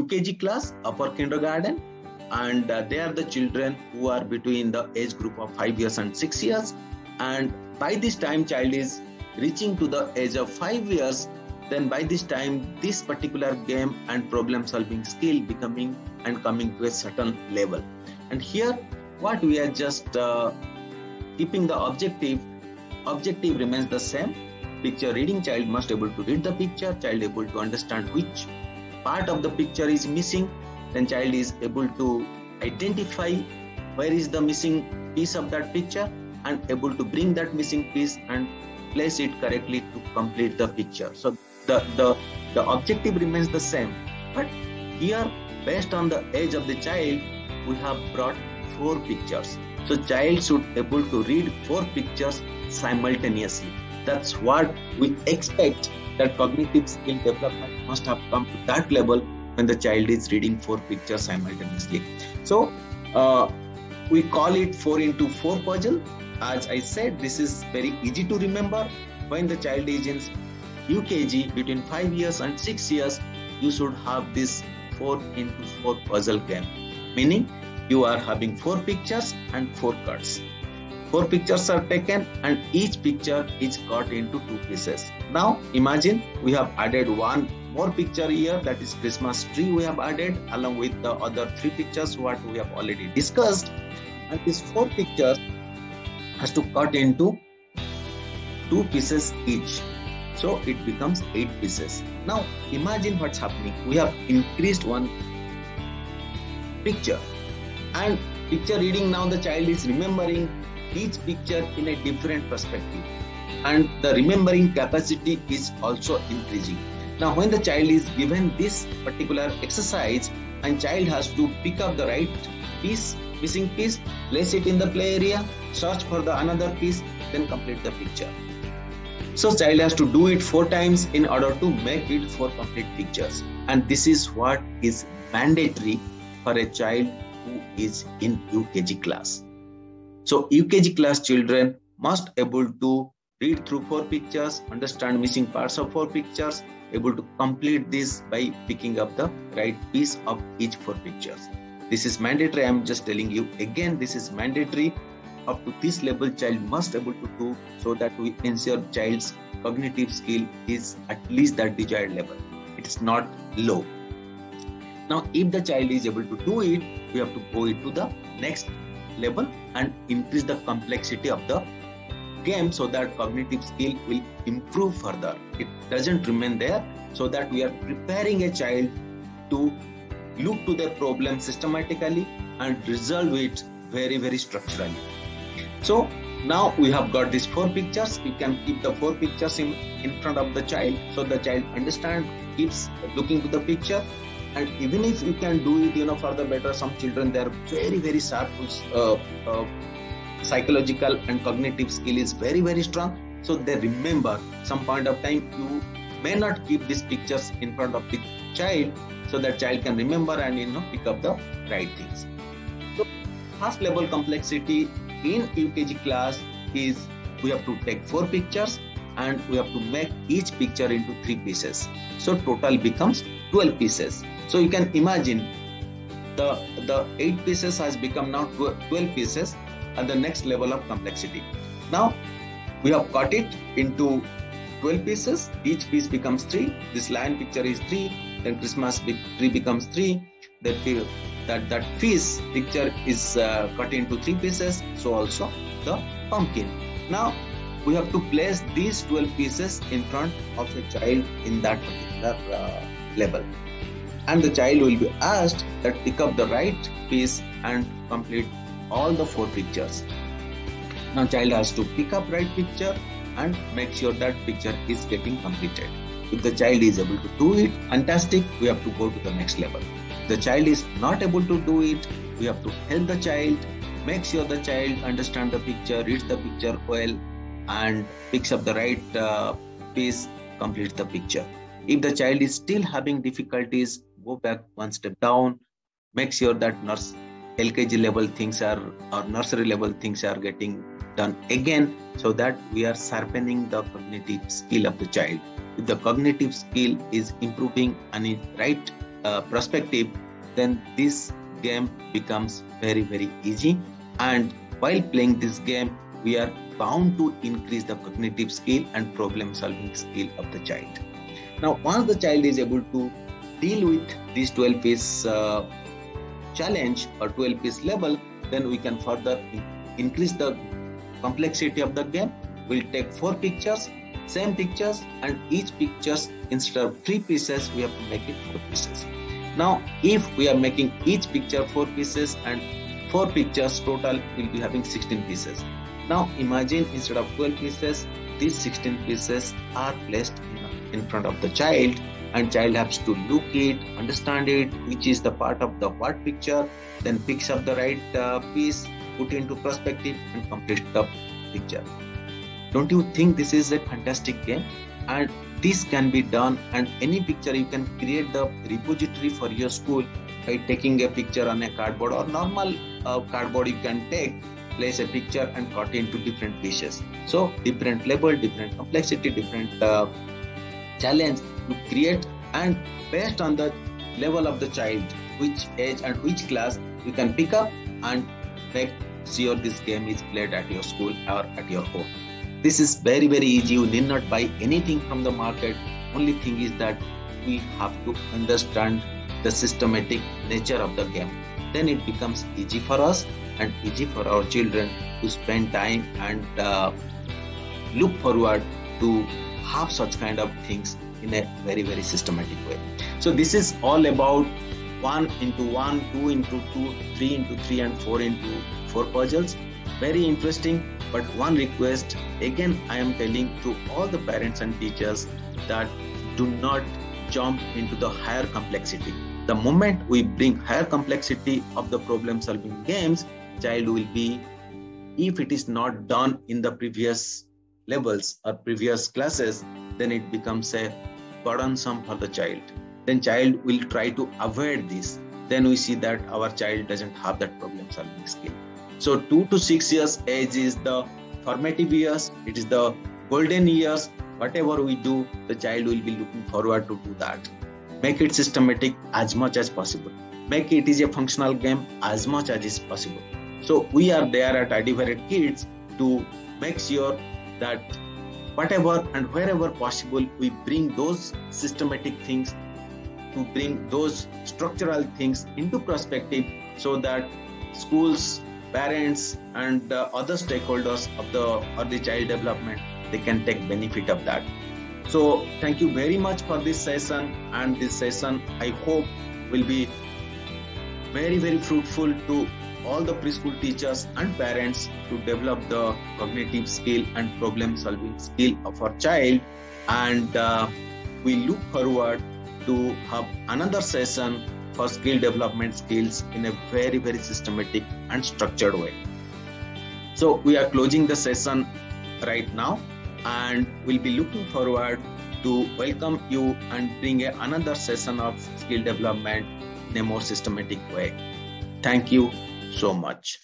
UKG class, upper kindergarten, and uh, they are the children who are between the age group of 5 years and 6 years. And by this time, child is reaching to the age of 5 years, then by this time, this particular game and problem solving skill becoming and coming to a certain level. And here, what we are just uh, keeping the objective, objective remains the same. Picture reading child must able to read the picture, child able to understand which part of the picture is missing then child is able to identify where is the missing piece of that picture and able to bring that missing piece and place it correctly to complete the picture. So the the the objective remains the same but here based on the age of the child we have brought four pictures. So child should able to read four pictures simultaneously. That's what we expect that cognitive skill development must have come to that level when the child is reading four pictures simultaneously. So uh, we call it 4 into 4 puzzle. As I said, this is very easy to remember. When the child is in UKG between 5 years and 6 years, you should have this 4 into 4 puzzle game. Meaning you are having 4 pictures and 4 cards four pictures are taken and each picture is cut into two pieces now imagine we have added one more picture here that is christmas tree we have added along with the other three pictures what we have already discussed. And these four pictures has to cut into two pieces each. So it becomes eight pieces. Now imagine what's happening. We have increased one picture. And picture reading now the child is remembering each picture in a different perspective and the remembering capacity is also increasing. Now when the child is given this particular exercise and child has to pick up the right piece missing piece place it in the play area search for the another piece then complete the picture. So child has to do it four times in order to make it four complete pictures. And this is what is mandatory for a child who is in UKG class. So UKG class children must able to read through four pictures, understand missing parts of four pictures, able to complete this by picking up the right piece of each four pictures. This is mandatory. I'm just telling you again, this is mandatory. Up to this level, child must able to do so that we ensure child's cognitive skill is at least that desired level. It is not low. Now, if the child is able to do it, we have to go into the next level and increase the complexity of the game so that cognitive skill will improve further. It doesn't remain there so that we are preparing a child to look to the problem systematically and resolve it very, very structurally. So now we have got these four pictures. You can keep the four pictures in, in front of the child so the child understand, keeps looking to the picture and even if you can do it you know for the better some children they are very very sharp uh, uh, psychological and cognitive skill is very very strong. So they remember some point of time you may not keep these pictures in front of the child so that child can remember and you know pick up the right things. So first level complexity in ukg class is we have to take four pictures and we have to make each picture into three pieces. So total becomes 12 pieces. So you can imagine the the eight pieces has become now 12 pieces at the next level of complexity. Now we have cut it into 12 pieces. Each piece becomes three. This lion picture is three. Then Christmas tree becomes three. That that that fish picture is uh, cut into three pieces. So also the pumpkin. Now we have to place these 12 pieces in front of a child in that particular uh, level and the child will be asked that pick up the right piece and complete all the four pictures. Now child has to pick up right picture and make sure that picture is getting completed. If the child is able to do it, fantastic, we have to go to the next level. If the child is not able to do it, we have to help the child, make sure the child understand the picture, reads the picture well and picks up the right uh, piece, completes the picture. If the child is still having difficulties, go back one step down make sure that nurse lkg level things are or nursery level things are getting done again so that we are sharpening the cognitive skill of the child. If the cognitive skill is improving and in right uh, perspective then this game becomes very very easy. And while playing this game we are bound to increase the cognitive skill and problem solving skill of the child. Now once the child is able to deal with these 12 piece uh, challenge or 12 piece level then we can further increase the complexity of the game. We'll take four pictures same pictures and each pictures instead of three pieces we have to make it four pieces. Now if we are making each picture four pieces and four pictures total we'll be having 16 pieces. Now imagine instead of 12 pieces these 16 pieces are placed in front of the child and child has to look it understand it which is the part of the what picture then picks up the right uh, piece put into perspective and complete the picture. Don't you think this is a fantastic game? And this can be done and any picture you can create the repository for your school by taking a picture on a cardboard or normal uh, cardboard you can take place a picture and cut into different pieces. So different level different complexity different uh, challenge to create and based on the level of the child which age and which class you can pick up and make sure this game is played at your school or at your home. This is very very easy. You need not buy anything from the market. Only thing is that we have to understand the systematic nature of the game. Then it becomes easy for us and easy for our children to spend time and uh, look forward to have such kind of things in a very very systematic way. So this is all about 1 into 1 2 into 2 3 into 3 and 4 into 4 puzzles. Very interesting but one request. Again i am telling to all the parents and teachers that do not jump into the higher complexity. The moment we bring higher complexity of the problem solving games child will be if it is not done in the previous levels or previous classes then it becomes a burdensome for the child. Then child will try to avoid this. Then we see that our child doesn't have that problem solving skill. So 2 to 6 years age is the formative years. It is the golden years. Whatever we do the child will be looking forward to do that. Make it systematic as much as possible. Make it is a functional game as much as is possible. So we are there at Adiuvaret Kids to make sure that whatever and wherever possible we bring those systematic things to bring those structural things into perspective so that schools parents and uh, other stakeholders of the early child development they can take benefit of that. So thank you very much for this session and this session i hope will be very very fruitful to all the preschool teachers and parents to develop the cognitive skill and problem solving skill of our child. And uh, we look forward to have another session for skill development skills in a very very systematic and structured way. So we are closing the session right now and we'll be looking forward to welcome you and bring another session of skill development in a more systematic way. Thank you so much